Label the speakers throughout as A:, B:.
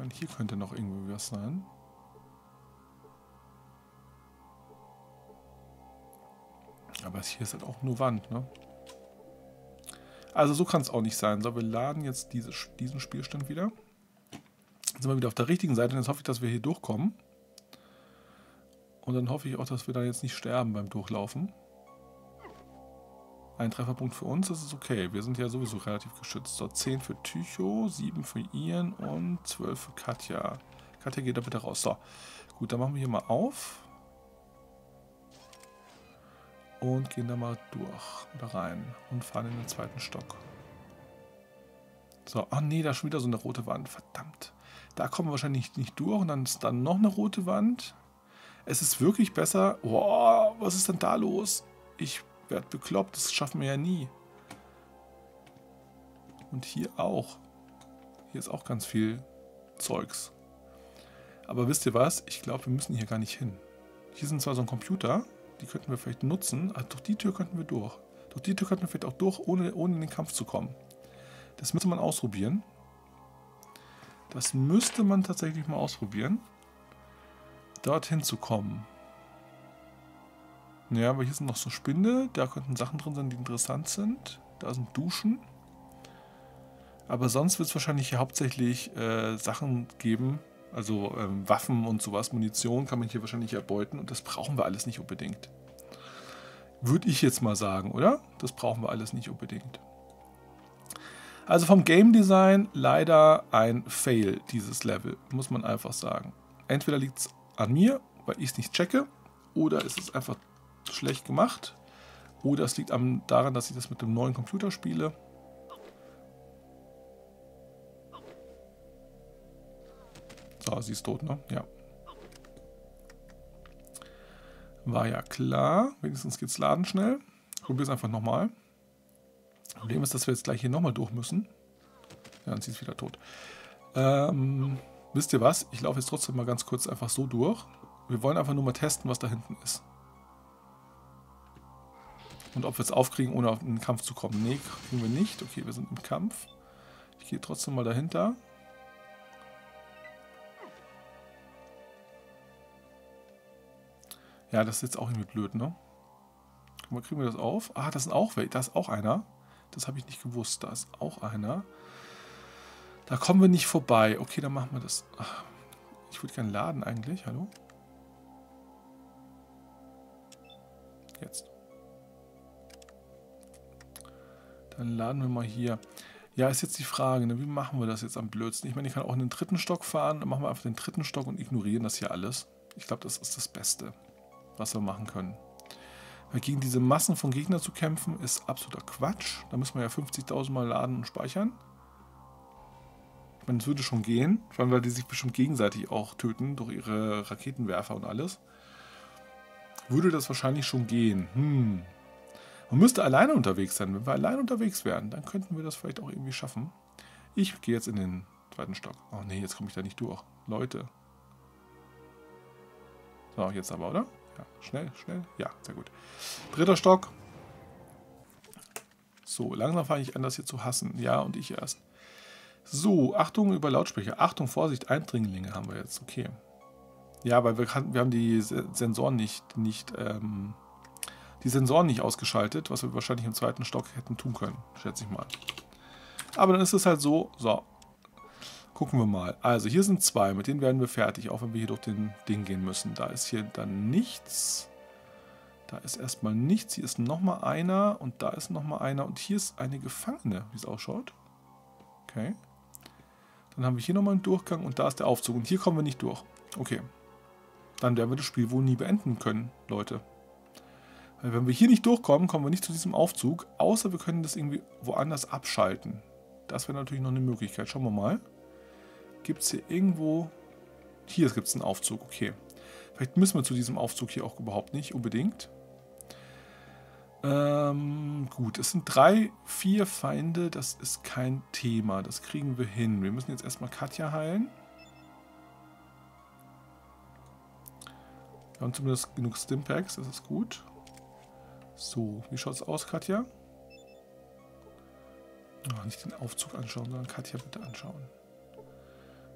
A: meine, hier könnte noch irgendwie was sein. Aber hier ist halt auch nur Wand, ne? Also so kann es auch nicht sein. So, wir laden jetzt diese, diesen Spielstand wieder. Jetzt sind wir wieder auf der richtigen Seite jetzt hoffe ich, dass wir hier durchkommen. Und dann hoffe ich auch, dass wir da jetzt nicht sterben beim Durchlaufen. Ein Trefferpunkt für uns, das ist okay. Wir sind ja sowieso relativ geschützt. So, 10 für Tycho, 7 für Ian und 12 für Katja. Katja geht da bitte raus. So, gut, dann machen wir hier mal auf. Und gehen da mal durch oder rein und fahren in den zweiten Stock. So, ach nee, da ist schon wieder so eine rote Wand. Verdammt. Da kommen wir wahrscheinlich nicht durch und dann ist dann noch eine rote Wand. Es ist wirklich besser. Boah, was ist denn da los? Ich werde bekloppt, das schaffen wir ja nie. Und hier auch. Hier ist auch ganz viel Zeugs. Aber wisst ihr was? Ich glaube, wir müssen hier gar nicht hin. Hier sind zwar so ein Computer, die könnten wir vielleicht nutzen. Aber durch die Tür könnten wir durch. Durch die Tür könnten wir vielleicht auch durch, ohne, ohne in den Kampf zu kommen. Das müsste man ausprobieren. Das müsste man tatsächlich mal ausprobieren. Dorthin zu kommen. Ja, aber hier sind noch so Spinde. Da könnten Sachen drin sein, die interessant sind. Da sind Duschen. Aber sonst wird es wahrscheinlich hier hauptsächlich äh, Sachen geben, also ähm, Waffen und sowas, Munition kann man hier wahrscheinlich erbeuten und das brauchen wir alles nicht unbedingt. Würde ich jetzt mal sagen, oder? Das brauchen wir alles nicht unbedingt. Also vom Game Design leider ein Fail, dieses Level, muss man einfach sagen. Entweder liegt es an mir, weil ich es nicht checke, oder es ist einfach schlecht gemacht, oder es liegt daran, dass ich das mit dem neuen Computer spiele So, sie ist tot, ne? Ja. War ja klar. Wenigstens geht's laden schnell. Probier es einfach nochmal. Problem ist, dass wir jetzt gleich hier nochmal durch müssen. Ja, dann sie ist wieder tot. Ähm, wisst ihr was? Ich laufe jetzt trotzdem mal ganz kurz einfach so durch. Wir wollen einfach nur mal testen, was da hinten ist. Und ob wir es aufkriegen, ohne in den Kampf zu kommen. Nee, kriegen wir nicht. Okay, wir sind im Kampf. Ich gehe trotzdem mal dahinter. Ja, das ist jetzt auch irgendwie blöd, ne? Mal kriegen wir das auf. Ah, das sind auch welche. Da ist auch einer. Das habe ich nicht gewusst. Da ist auch einer. Da kommen wir nicht vorbei. Okay, dann machen wir das. Ach, ich würde gerne laden eigentlich. Hallo? Jetzt. Dann laden wir mal hier. Ja, ist jetzt die Frage, ne? wie machen wir das jetzt am blödsten? Ich meine, ich kann auch in den dritten Stock fahren. Dann machen wir einfach den dritten Stock und ignorieren das hier alles. Ich glaube, das ist das Beste was wir machen können. Weil gegen diese Massen von Gegnern zu kämpfen, ist absoluter Quatsch. Da müssen wir ja 50.000 Mal laden und speichern. Ich meine, es würde schon gehen, vor allem weil die sich bestimmt gegenseitig auch töten durch ihre Raketenwerfer und alles. Würde das wahrscheinlich schon gehen. Hm. Man müsste alleine unterwegs sein. Wenn wir alleine unterwegs wären, dann könnten wir das vielleicht auch irgendwie schaffen. Ich gehe jetzt in den zweiten Stock. Oh nee, jetzt komme ich da nicht durch. Leute. So, jetzt aber, oder? Ja, schnell, schnell. Ja, sehr gut. Dritter Stock. So, langsam fange ich an, das hier zu hassen. Ja, und ich erst. So, Achtung über Lautsprecher. Achtung, Vorsicht, Eindringlinge haben wir jetzt. Okay. Ja, weil wir, wir haben die Sensoren nicht, nicht ähm, die Sensoren nicht ausgeschaltet, was wir wahrscheinlich im zweiten Stock hätten tun können, schätze ich mal. Aber dann ist es halt so, so, Gucken wir mal. Also hier sind zwei, mit denen werden wir fertig, auch wenn wir hier durch den Ding gehen müssen. Da ist hier dann nichts. Da ist erstmal nichts. Hier ist nochmal einer und da ist nochmal einer. Und hier ist eine Gefangene, wie es ausschaut. Okay. Dann haben wir hier nochmal einen Durchgang und da ist der Aufzug. Und hier kommen wir nicht durch. Okay. Dann werden wir das Spiel wohl nie beenden können, Leute. Weil wenn wir hier nicht durchkommen, kommen wir nicht zu diesem Aufzug. Außer wir können das irgendwie woanders abschalten. Das wäre natürlich noch eine Möglichkeit. Schauen wir mal. Gibt es hier irgendwo... Hier gibt es einen Aufzug, okay. Vielleicht müssen wir zu diesem Aufzug hier auch überhaupt nicht unbedingt. Ähm, gut, es sind drei, vier Feinde, das ist kein Thema. Das kriegen wir hin. Wir müssen jetzt erstmal Katja heilen. Wir haben zumindest genug Stimpacks, das ist gut. So, wie schaut es aus, Katja? Oh, nicht den Aufzug anschauen, sondern Katja bitte anschauen.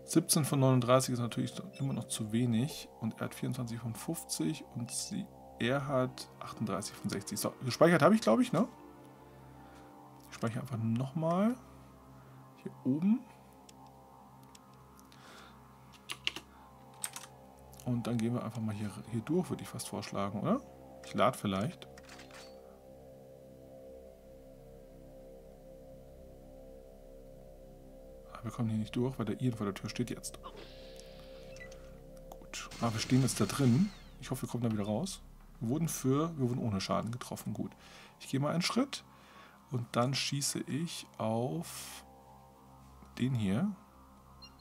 A: 17 von 39 ist natürlich immer noch zu wenig. Und er hat 24 von 50 und sie, er hat 38 von 60. So, gespeichert habe ich, glaube ich, ne? Ich speichere einfach nochmal. Hier oben. Und dann gehen wir einfach mal hier, hier durch, würde ich fast vorschlagen, oder? Ich lade vielleicht. Wir kommen hier nicht durch, weil der Ian vor der Tür steht jetzt. Gut. Ah, wir stehen jetzt da drin. Ich hoffe, wir kommen da wieder raus. Wir wurden für, wir wurden ohne Schaden getroffen. Gut. Ich gehe mal einen Schritt und dann schieße ich auf den hier.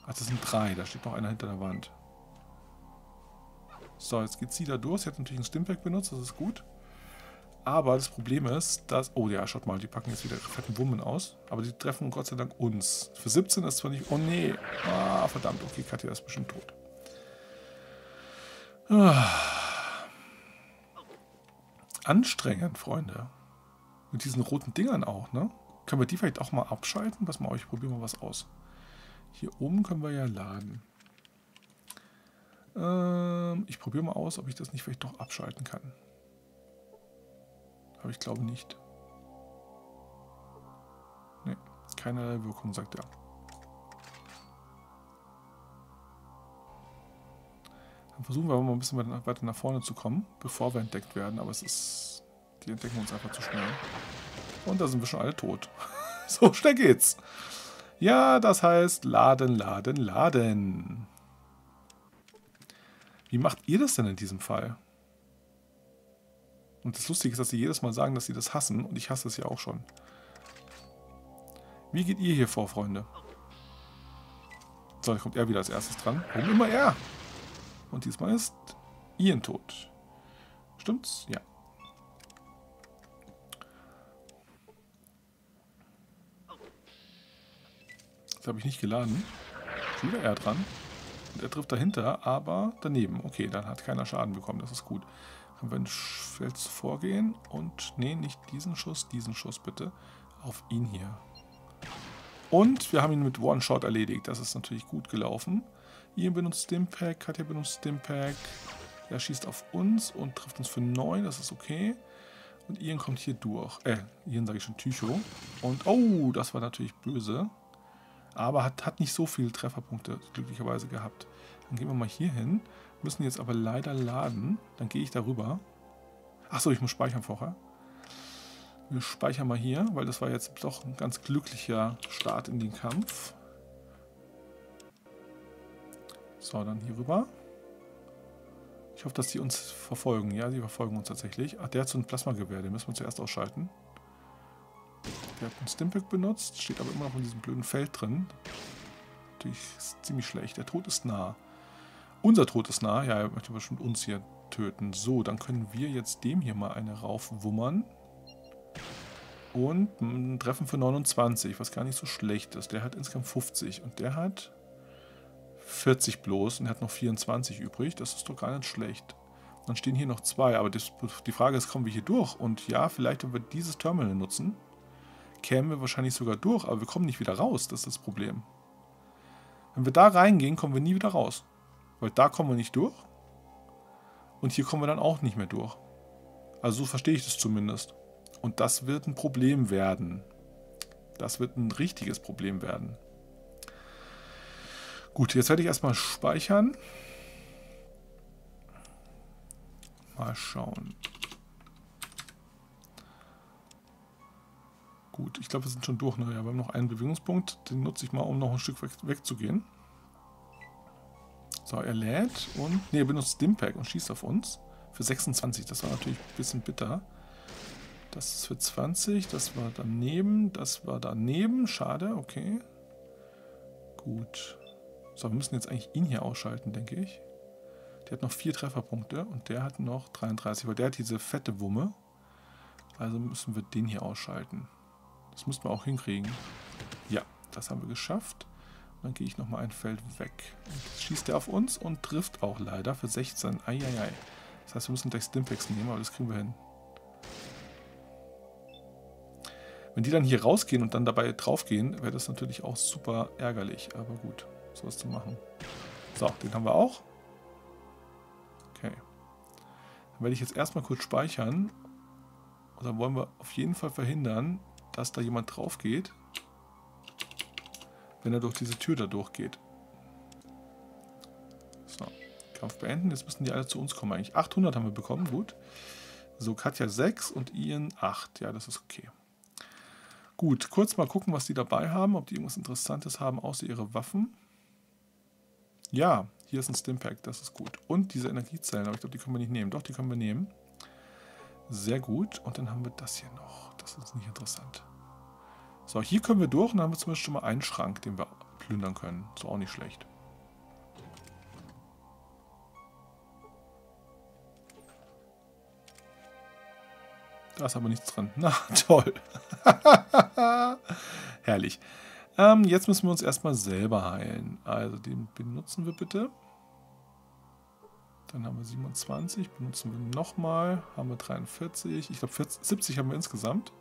A: Ach, das sind drei. Da steht noch einer hinter der Wand. So, jetzt geht sie da durch. Sie hat natürlich ein Stimpack benutzt, das ist gut. Aber das Problem ist, dass... Oh ja, schaut mal, die packen jetzt wieder fetten Wummen aus. Aber die treffen Gott sei Dank uns. Für 17 ist zwar nicht... Oh nee. Ah, verdammt. Okay, Katja ist bestimmt tot. Ah. Anstrengend, Freunde. Mit diesen roten Dingern auch, ne? Können wir die vielleicht auch mal abschalten? Pass mal, ich probiere mal was aus. Hier oben können wir ja laden. Ähm, ich probiere mal aus, ob ich das nicht vielleicht doch abschalten kann. Aber ich glaube nicht. Ne, keinerlei Wirkung, sagt er. Dann versuchen wir mal ein bisschen weiter nach vorne zu kommen, bevor wir entdeckt werden. Aber es ist... Die entdecken uns einfach zu schnell. Und da sind wir schon alle tot. so schnell geht's. Ja, das heißt laden, laden, laden. Wie macht ihr das denn in diesem Fall? Und das Lustige ist, dass sie jedes Mal sagen, dass sie das hassen. Und ich hasse es ja auch schon. Wie geht ihr hier vor, Freunde? So, dann kommt er wieder als erstes dran. Warum immer er? Und diesmal ist Ian tot. Stimmt's? Ja. Das habe ich nicht geladen. Schon wieder er dran. Und er trifft dahinter, aber daneben. Okay, dann hat keiner Schaden bekommen. Das ist gut. Feld vorgehen und, nee, nicht diesen Schuss, diesen Schuss bitte, auf ihn hier. Und wir haben ihn mit One-Shot erledigt. Das ist natürlich gut gelaufen. Ian benutzt Stimpack, Katja benutzt Stimpack. Er schießt auf uns und trifft uns für 9, das ist okay. Und Ian kommt hier durch. Äh, Ian sage ich schon Tycho. Und, oh, das war natürlich böse. Aber hat, hat nicht so viele Trefferpunkte glücklicherweise gehabt. Dann gehen wir mal hier hin. Müssen jetzt aber leider laden. Dann gehe ich darüber. Achso, ich muss speichern vorher. Wir speichern mal hier, weil das war jetzt doch ein ganz glücklicher Start in den Kampf. So, dann hier rüber. Ich hoffe, dass die uns verfolgen. Ja, sie verfolgen uns tatsächlich. Ach, der hat so ein Plasmagewehr. Den müssen wir zuerst ausschalten. Der hat einen Stimpack benutzt. Steht aber immer noch in diesem blöden Feld drin. Natürlich ziemlich schlecht. Der Tod ist nah. Unser Tod ist nah. Ja, er möchte bestimmt uns hier töten. So, dann können wir jetzt dem hier mal eine raufwummern. Und ein Treffen für 29, was gar nicht so schlecht ist. Der hat insgesamt 50 und der hat 40 bloß und hat noch 24 übrig. Das ist doch gar nicht schlecht. Dann stehen hier noch zwei, aber das, die Frage ist, kommen wir hier durch? Und ja, vielleicht, wenn wir dieses Terminal nutzen, kämen wir wahrscheinlich sogar durch, aber wir kommen nicht wieder raus. Das ist das Problem. Wenn wir da reingehen, kommen wir nie wieder raus. Weil da kommen wir nicht durch. Und hier kommen wir dann auch nicht mehr durch. Also so verstehe ich das zumindest. Und das wird ein Problem werden. Das wird ein richtiges Problem werden. Gut, jetzt werde ich erstmal speichern. Mal schauen. Gut, ich glaube, wir sind schon durch. Naja, wir haben noch einen Bewegungspunkt. Den nutze ich mal, um noch ein Stück weg, wegzugehen. So, er lädt und... Ne, er benutzt Stimpack und schießt auf uns. Für 26, das war natürlich ein bisschen bitter. Das ist für 20, das war daneben, das war daneben. Schade, okay. Gut. So, wir müssen jetzt eigentlich ihn hier ausschalten, denke ich. Der hat noch vier Trefferpunkte und der hat noch 33, weil der hat diese fette Wumme. Also müssen wir den hier ausschalten. Das müssten wir auch hinkriegen. Ja, das haben wir geschafft. Dann gehe ich nochmal ein Feld weg. Jetzt schießt er auf uns und trifft auch leider für 16. Eieiei. Das heißt, wir müssen gleich Stimpaks nehmen, aber das kriegen wir hin. Wenn die dann hier rausgehen und dann dabei draufgehen, wäre das natürlich auch super ärgerlich. Aber gut. sowas zu machen. So, den haben wir auch. Okay. Dann werde ich jetzt erstmal kurz speichern. Und dann wollen wir auf jeden Fall verhindern, dass da jemand drauf geht. Wenn er durch diese Tür da durchgeht. So, Kampf beenden. Jetzt müssen die alle zu uns kommen eigentlich. 800 haben wir bekommen, gut. So, Katja 6 und Ian 8. Ja, das ist okay. Gut, kurz mal gucken, was die dabei haben, ob die irgendwas Interessantes haben, außer ihre Waffen. Ja, hier ist ein Stimpack, das ist gut. Und diese Energiezellen, aber ich glaube, die können wir nicht nehmen. Doch, die können wir nehmen. Sehr gut. Und dann haben wir das hier noch. Das ist nicht interessant. So, hier können wir durch und haben wir zum Beispiel schon mal einen Schrank, den wir plündern können. Ist auch nicht schlecht. Da ist aber nichts drin. Na, toll. Herrlich. Ähm, jetzt müssen wir uns erstmal selber heilen. Also den benutzen wir bitte. Dann haben wir 27. Benutzen wir nochmal. Haben wir 43. Ich glaube 70 haben wir insgesamt.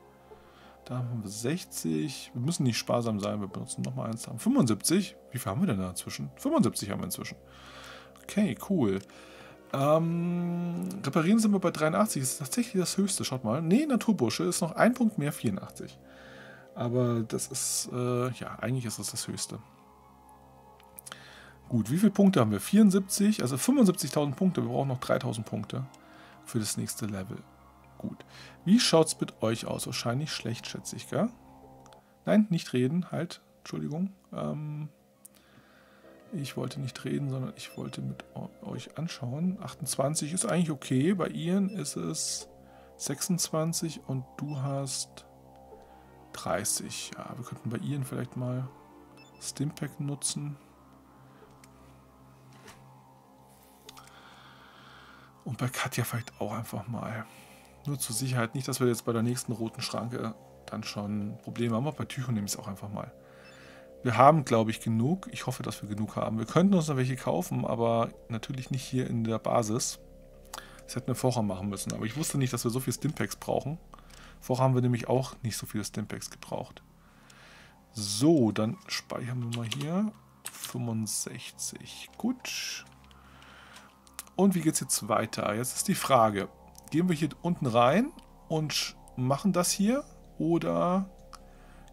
A: Da haben wir 60. Wir müssen nicht sparsam sein. Wir benutzen nochmal eins. Haben 75. Wie viel haben wir denn da inzwischen? 75 haben wir inzwischen. Okay, cool. Ähm, reparieren sind wir bei 83. Das ist tatsächlich das höchste. Schaut mal. Nee, Naturbursche ist noch ein Punkt mehr, 84. Aber das ist, äh, ja, eigentlich ist das das höchste. Gut, wie viele Punkte haben wir? 74, also 75.000 Punkte. Wir brauchen noch 3.000 Punkte für das nächste Level. Gut. Wie schaut es mit euch aus? Wahrscheinlich schlecht, schätze ich, gell? Nein, nicht reden, halt. Entschuldigung. Ähm, ich wollte nicht reden, sondern ich wollte mit euch anschauen. 28 ist eigentlich okay. Bei Ian ist es 26 und du hast 30. Ja, wir könnten bei Ian vielleicht mal Stimpack nutzen. Und bei Katja vielleicht auch einfach mal. Nur zur Sicherheit. Nicht, dass wir jetzt bei der nächsten roten Schranke dann schon Probleme haben. Aber bei Tycho nehme ich es auch einfach mal. Wir haben, glaube ich, genug. Ich hoffe, dass wir genug haben. Wir könnten uns noch welche kaufen, aber natürlich nicht hier in der Basis. Das hätten wir vorher machen müssen. Aber ich wusste nicht, dass wir so viel Stimpacks brauchen. Vorher haben wir nämlich auch nicht so viele Stimpacks gebraucht. So, dann speichern wir mal hier. 65. Gut. Und wie geht es jetzt weiter? Jetzt ist die Frage, gehen wir hier unten rein und machen das hier? Oder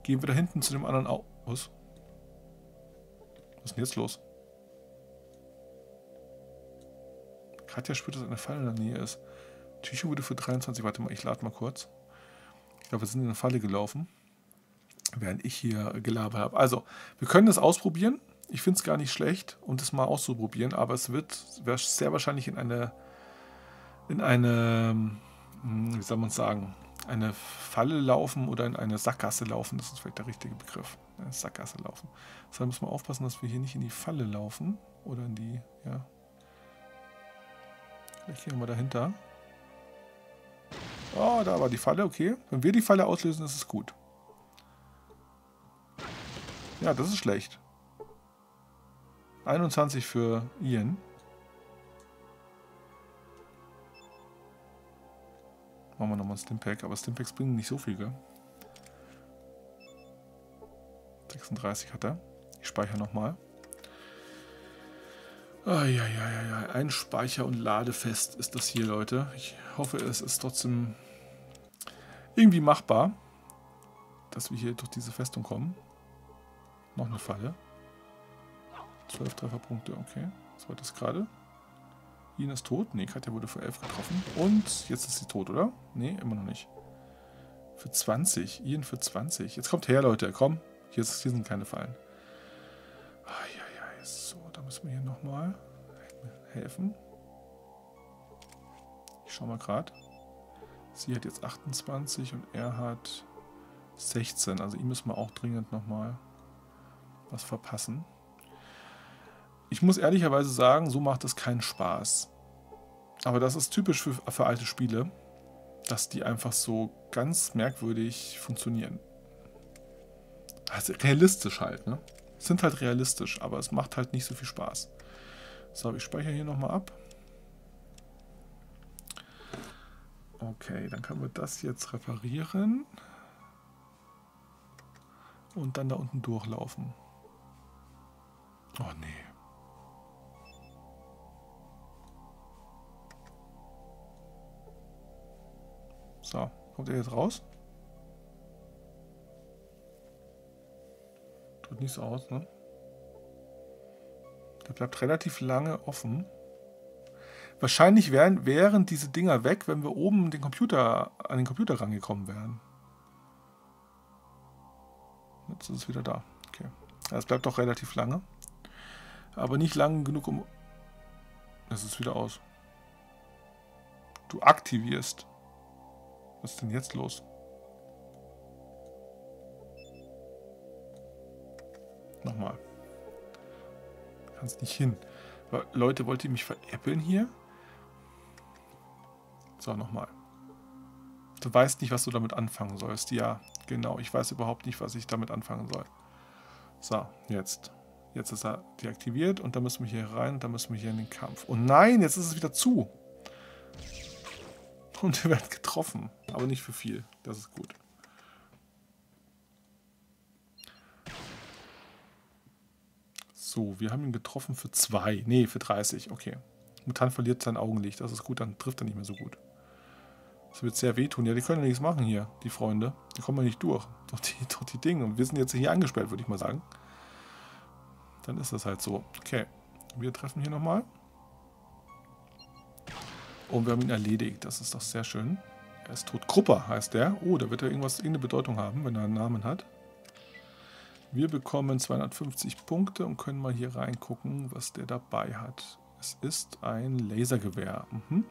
A: gehen wir da hinten zu dem anderen aus? Was ist denn jetzt los? Katja spürt, dass eine Falle in der Nähe ist. Tycho wurde für 23. Warte mal, ich lade mal kurz. Ich glaube, wir sind in eine Falle gelaufen. Während ich hier gelabert habe. Also, wir können das ausprobieren. Ich finde es gar nicht schlecht, um das mal auszuprobieren. Aber es wird sehr wahrscheinlich in eine, in eine, hm, wie soll man sagen, eine Falle laufen oder in eine Sackgasse laufen. Das ist vielleicht der richtige Begriff. Eine Sackgasse laufen. Deshalb müssen wir aufpassen, dass wir hier nicht in die Falle laufen. Oder in die, ja. Vielleicht gehen wir dahinter. Oh, da war die Falle, okay. Wenn wir die Falle auslösen, ist es gut. Ja, das ist schlecht. 21 für Ian. Machen wir nochmal ein Stimpack, aber Stimpacks bringen nicht so viel, gell? 36 hat er. Ich speichere nochmal. Ah, ja, ja, ja, ja. Ein Speicher- und Ladefest ist das hier, Leute. Ich hoffe, es ist trotzdem irgendwie machbar, dass wir hier durch diese Festung kommen. Noch eine Falle. 12 Trefferpunkte, okay. Was war das gerade? Ian ist tot. Ne, Katja wurde für 11 getroffen. Und jetzt ist sie tot, oder? Ne, immer noch nicht. Für 20. Ian für 20. Jetzt kommt her, Leute. Komm. Hier, ist, hier sind keine Fallen. Eieiei. So, da müssen wir hier nochmal helfen. Ich schau mal gerade. Sie hat jetzt 28 und er hat 16. Also ihm müssen wir auch dringend nochmal was verpassen. Ich muss ehrlicherweise sagen, so macht es keinen Spaß. Aber das ist typisch für, für alte Spiele, dass die einfach so ganz merkwürdig funktionieren. Also realistisch halt, ne? Sind halt realistisch, aber es macht halt nicht so viel Spaß. So, ich speichere hier nochmal ab. Okay, dann können wir das jetzt reparieren. Und dann da unten durchlaufen. Oh nee. So, kommt er jetzt raus? Tut nicht so aus, ne? Der bleibt relativ lange offen. Wahrscheinlich wären, wären diese Dinger weg, wenn wir oben den Computer, an den Computer rangekommen wären. Jetzt ist es wieder da. Okay. Es bleibt doch relativ lange. Aber nicht lang genug, um... Es ist wieder aus. Du aktivierst. Was ist denn jetzt los? Nochmal. Kannst nicht hin. Leute, wollt ihr mich veräppeln hier? So, nochmal. Du weißt nicht, was du damit anfangen sollst. Ja, genau. Ich weiß überhaupt nicht, was ich damit anfangen soll. So, jetzt. Jetzt ist er deaktiviert und dann müssen wir hier rein und dann müssen wir hier in den Kampf. Oh nein, jetzt ist es wieder zu. Und wir werden getroffen. Aber nicht für viel. Das ist gut. So, wir haben ihn getroffen für zwei. Nee, für 30. Okay. Mutant verliert sein Augenlicht. Das ist gut, dann trifft er nicht mehr so gut. Das wird sehr wehtun. Ja, die können ja nichts machen hier, die Freunde. Die kommen ja nicht durch. Durch die, durch die Dinge. Und wir sind jetzt hier angesperrt, würde ich mal sagen. Dann ist das halt so. Okay. Wir treffen hier nochmal. Und wir haben ihn erledigt. Das ist doch sehr schön. Er ist tot. Krupper heißt der. Oh, da wird er irgendwas, irgendeine Bedeutung haben, wenn er einen Namen hat. Wir bekommen 250 Punkte und können mal hier reingucken, was der dabei hat. Es ist ein Lasergewehr. Mhm.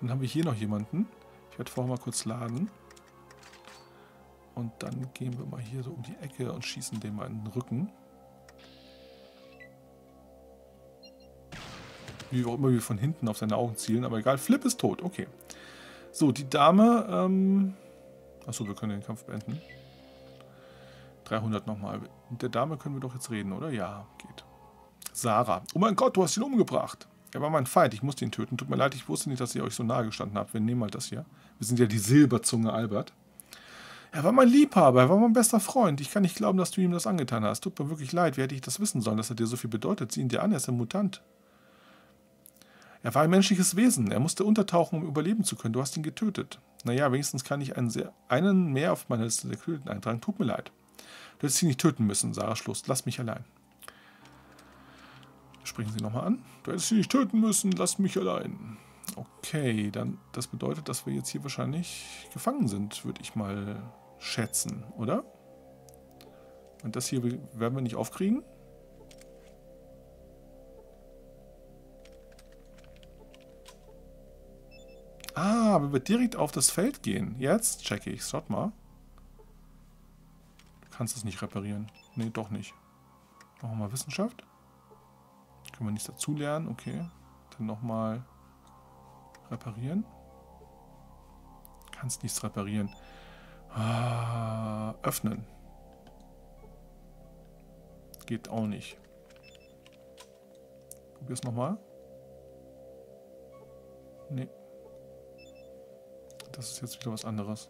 A: Dann haben wir hier noch jemanden. Ich werde vorher mal kurz laden. Und dann gehen wir mal hier so um die Ecke und schießen dem mal in den Rücken. Wie auch immer wir von hinten auf seine Augen zielen, aber egal, Flip ist tot, okay. So, die Dame, ähm... Achso, wir können den Kampf beenden. 300 nochmal. Mit der Dame können wir doch jetzt reden, oder? Ja, geht. Sarah. Oh mein Gott, du hast ihn umgebracht. Er war mein Feind, ich musste ihn töten. Tut mir leid, ich wusste nicht, dass ihr euch so nahe gestanden habt. Wir nehmen mal das hier. Wir sind ja die Silberzunge Albert. Er war mein Liebhaber, er war mein bester Freund. Ich kann nicht glauben, dass du ihm das angetan hast. Tut mir wirklich leid, wie hätte ich das wissen sollen, dass er dir so viel bedeutet? Sieh ihn dir an, er ist ein Mutant. Er war ein menschliches Wesen. Er musste untertauchen, um überleben zu können. Du hast ihn getötet. Naja, wenigstens kann ich einen, sehr, einen mehr auf meine Liste der Getöteten eintragen. Tut mir leid. Du hättest sie nicht töten müssen, Sarah Schluss. Lass mich allein. Sprechen Sie nochmal an. Du hättest sie nicht töten müssen. Lass mich allein. Okay, dann das bedeutet, dass wir jetzt hier wahrscheinlich gefangen sind, würde ich mal schätzen, oder? Und das hier werden wir nicht aufkriegen. Ah, wenn wir direkt auf das Feld gehen. Jetzt checke ich Schaut mal. Du kannst es nicht reparieren. Nee, doch nicht. Machen wir mal Wissenschaft. Können wir nichts dazu lernen. Okay. Dann nochmal reparieren. Kannst nichts reparieren. Ah, öffnen. Geht auch nicht. Probier's nochmal. Nee. Das ist jetzt wieder was anderes.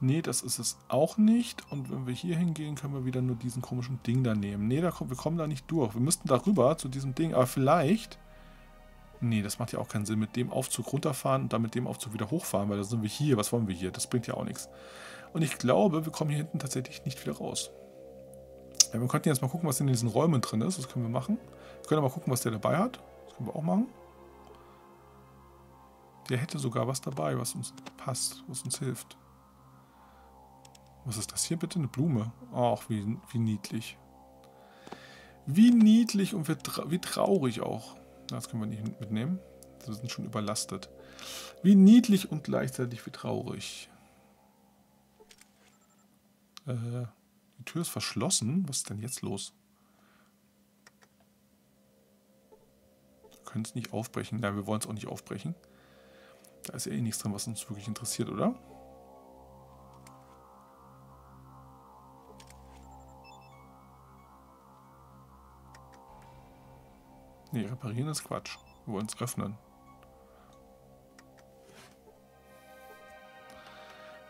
A: Nee, das ist es auch nicht. Und wenn wir hier hingehen, können wir wieder nur diesen komischen Ding da nehmen. Nee, da wir kommen da nicht durch. Wir müssten darüber zu diesem Ding. Aber vielleicht... Nee, das macht ja auch keinen Sinn. Mit dem Aufzug runterfahren und dann mit dem Aufzug wieder hochfahren, weil da sind wir hier. Was wollen wir hier? Das bringt ja auch nichts. Und ich glaube, wir kommen hier hinten tatsächlich nicht wieder raus. Ja, wir könnten jetzt mal gucken, was in diesen Räumen drin ist. Das können wir machen. Wir können aber gucken, was der dabei hat. Das können wir auch machen. Der hätte sogar was dabei, was uns passt, was uns hilft. Was ist das hier bitte? Eine Blume. Ach, wie, wie niedlich. Wie niedlich und wie, traurig auch. Das können wir nicht mitnehmen. Wir sind schon überlastet. Wie niedlich und gleichzeitig wie traurig. Äh, die Tür ist verschlossen. Was ist denn jetzt los? Wir können es nicht aufbrechen. Nein, wir wollen es auch nicht aufbrechen. Da ist ja eh nichts drin, was uns wirklich interessiert, oder? Ne, reparieren ist Quatsch. Wir wollen es öffnen.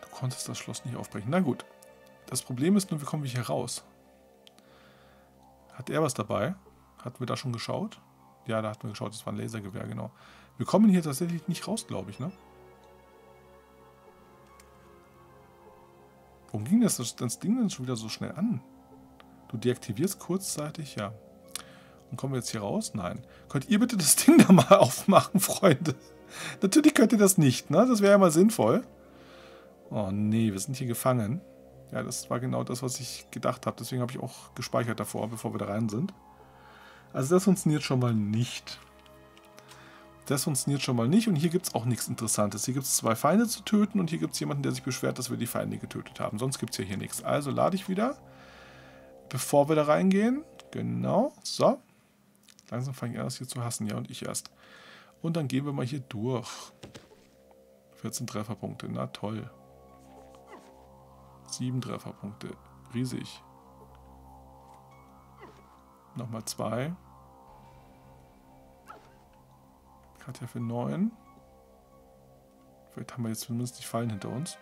A: Du konntest das Schloss nicht aufbrechen. Na gut. Das Problem ist nur, wie kommen wir hier raus? Hat er was dabei? Hatten wir da schon geschaut? Ja, da hatten wir geschaut, das war ein Lasergewehr, genau. Wir kommen hier tatsächlich nicht raus, glaube ich, ne? Warum ging das, das Ding denn schon wieder so schnell an? Du deaktivierst kurzzeitig, ja. Und kommen wir jetzt hier raus? Nein. Könnt ihr bitte das Ding da mal aufmachen, Freunde? Natürlich könnt ihr das nicht, ne? Das wäre ja mal sinnvoll. Oh nee, wir sind hier gefangen. Ja, das war genau das, was ich gedacht habe. Deswegen habe ich auch gespeichert davor, bevor wir da rein sind. Also das funktioniert schon mal nicht. Das funktioniert schon mal nicht und hier gibt es auch nichts Interessantes. Hier gibt es zwei Feinde zu töten und hier gibt es jemanden, der sich beschwert, dass wir die Feinde getötet haben. Sonst gibt es ja hier nichts. Also lade ich wieder, bevor wir da reingehen. Genau, so. Langsam fange ich an, das hier zu hassen. Ja, und ich erst. Und dann gehen wir mal hier durch. 14 Trefferpunkte, na toll. 7 Trefferpunkte, riesig. Nochmal 2. Katja für 9. Vielleicht haben wir jetzt zumindest nicht Fallen hinter uns.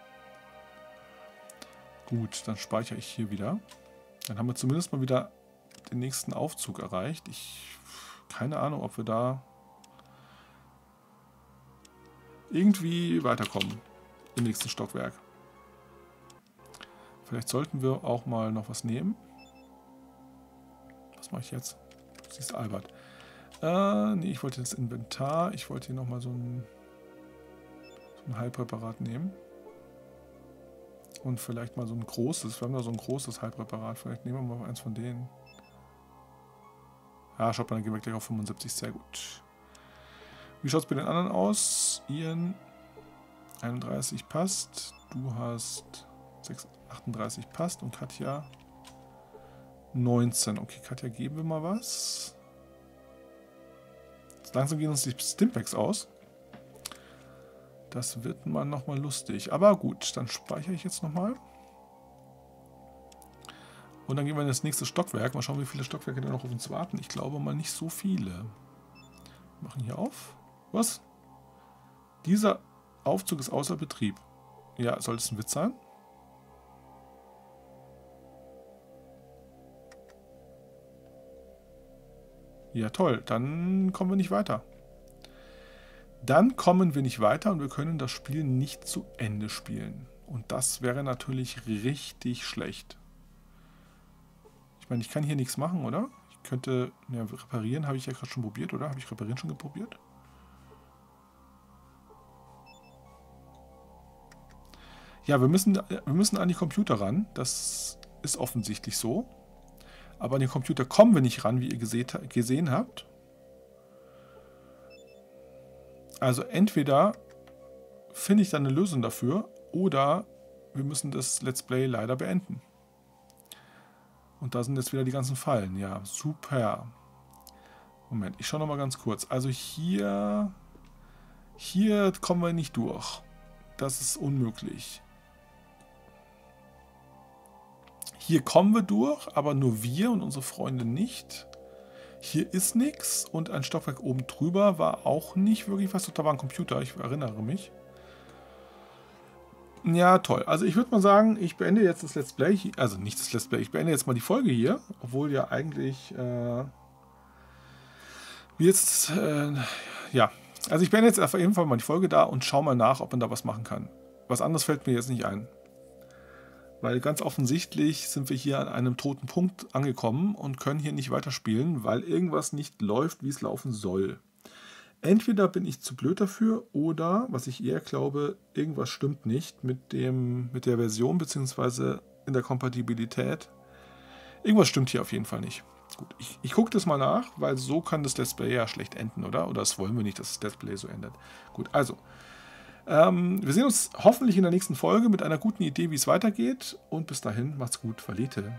A: Gut, dann speichere ich hier wieder. Dann haben wir zumindest mal wieder den nächsten Aufzug erreicht. Ich keine Ahnung, ob wir da irgendwie weiterkommen im nächsten Stockwerk. Vielleicht sollten wir auch mal noch was nehmen. Was mache ich jetzt? Sie ist Albert. Äh, nee, ich wollte das Inventar. Ich wollte hier nochmal so ein, so ein Heilpräparat nehmen. Und vielleicht mal so ein großes. Wir haben da so ein großes Heilpräparat. Vielleicht nehmen wir mal eins von denen. Ja, schaut mal, dann gehen wir gleich auf 75. Sehr gut. Wie schaut es bei den anderen aus? Ian 31 passt. Du hast 6, 38 passt. Und Katja 19. Okay, Katja, geben wir mal was. Langsam gehen uns die Stimpacks aus. Das wird mal nochmal lustig. Aber gut, dann speichere ich jetzt nochmal. Und dann gehen wir in das nächste Stockwerk. Mal schauen, wie viele Stockwerke da noch auf uns warten. Ich glaube mal nicht so viele. Wir machen hier auf. Was? Dieser Aufzug ist außer Betrieb. Ja, soll es ein Witz sein? Ja, toll. Dann kommen wir nicht weiter. Dann kommen wir nicht weiter und wir können das Spiel nicht zu Ende spielen. Und das wäre natürlich richtig schlecht. Ich meine, ich kann hier nichts machen, oder? Ich könnte, ja, reparieren habe ich ja gerade schon probiert, oder? Habe ich reparieren schon probiert? Ja, wir müssen, wir müssen an die Computer ran. Das ist offensichtlich so. Aber an den Computer kommen wir nicht ran, wie ihr gesehen habt. Also entweder finde ich dann eine Lösung dafür oder wir müssen das Let's Play leider beenden. Und da sind jetzt wieder die ganzen Fallen. Ja, super. Moment, ich schaue nochmal ganz kurz. Also hier, hier kommen wir nicht durch. Das ist unmöglich. Hier kommen wir durch, aber nur wir und unsere Freunde nicht. Hier ist nichts und ein Stockwerk oben drüber war auch nicht wirklich was. Da war ein Computer, ich erinnere mich. Ja, toll. Also ich würde mal sagen, ich beende jetzt das Let's Play. Also nicht das Let's Play, ich beende jetzt mal die Folge hier. Obwohl ja eigentlich... Äh, jetzt... Äh, ja, also ich beende jetzt auf jeden Fall mal die Folge da und schaue mal nach, ob man da was machen kann. Was anderes fällt mir jetzt nicht ein. Weil ganz offensichtlich sind wir hier an einem toten Punkt angekommen und können hier nicht weiterspielen, weil irgendwas nicht läuft, wie es laufen soll. Entweder bin ich zu blöd dafür oder, was ich eher glaube, irgendwas stimmt nicht mit, dem, mit der Version bzw. in der Kompatibilität. Irgendwas stimmt hier auf jeden Fall nicht. Gut, ich, ich gucke das mal nach, weil so kann das Display ja schlecht enden, oder? Oder das wollen wir nicht, dass das Display so endet. Gut, also, ähm, wir sehen uns hoffentlich in der nächsten Folge mit einer guten Idee, wie es weitergeht. Und bis dahin, macht's gut, Verlete.